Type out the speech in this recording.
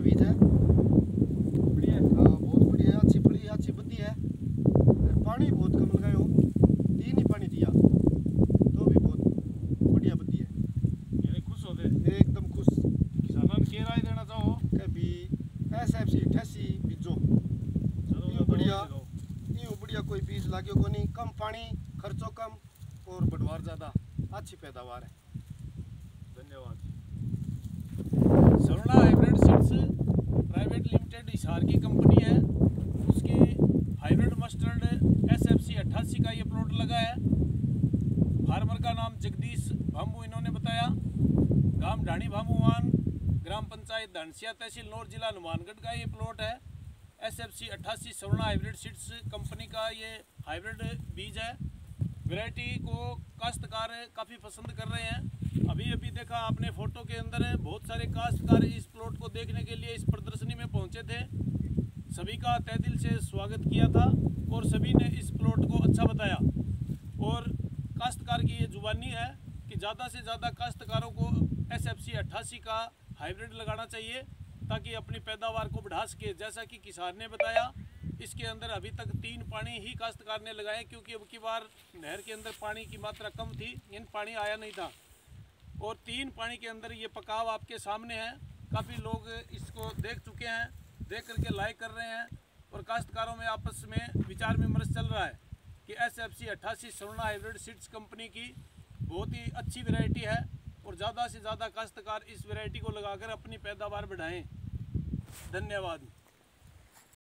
बीज है बढ़िया है। हाँ बहुत बढ़िया अच्छी फली अच्छी बुद्धि है पानी बहुत कम लगायो तीन ही पानी दिया तो भी बहुत बढ़िया बुद्धि है यानी खुश होते एकदम खुश किसानों ने क्या राय देना चाहो कभी एस एफ़ सी अठासी बीजो बढ़िया यूँ बढ़िया कोई बीज लाग्यो को नहीं कम पानी खर्चो कम और बढ़वार ज़्यादा अच्छी पैदावार है धन्यवाद Saruna hybrid seeds private limited Hisar की कंपनी है। उसकी hybrid mustard S F C अट्ठासी का ये प्लॉट लगा है। फार्मर का नाम जगदीश भामू इन्होंने बताया। गाँव ढाणी भामूवान ग्राम पंचायत धनसिया तहसील नौर जिला हनुमानगढ़ का ये प्लॉट है। एस एफ़ सी अट्ठासी सवर्णा हाइब्रिड सीड्स कंपनी का ये हाइब्रिड बीज है। वैरायटी को काश्तकार काफ़ी पसंद कर रहे हैं। अभी अभी देखा आपने फ़ोटो के अंदर बहुत सारे काश्तकार इस प्लॉट को देखने के लिए इस में पहुँचे थे। सभी का तय दिल से स्वागत किया था और सभी ने इस प्लॉट को अच्छा बताया। और काश्तकार की ये जुबानी है कि ज़्यादा से ज़्यादा काश्तकारों को एस एफ़ सी अट्ठासी का हाइब्रिड लगाना चाहिए, ताकि अपनी पैदावार को बढ़ा सके। जैसा कि किसान ने बताया, इसके अंदर अभी तक तीन पानी ही काश्तकार ने लगाए, क्योंकि अब की बार नहर के अंदर पानी की मात्रा कम थी, इन पानी आया नहीं था। और तीन पानी के अंदर ये पकाव आपके सामने है। काफ़ी लोग इसको देख चुके हैं, देख करके लाइक कर रहे हैं और काश्तकारों में आपस में विचार विमर्श चल रहा है कि एस एफ़ सी अट्ठासी सरुणा हाइब्रिड सीड्स कंपनी की बहुत ही अच्छी वैरायटी है और ज़्यादा से ज़्यादा काश्तकार इस वैरायटी को लगाकर अपनी पैदावार बढ़ाएँ। धन्यवाद।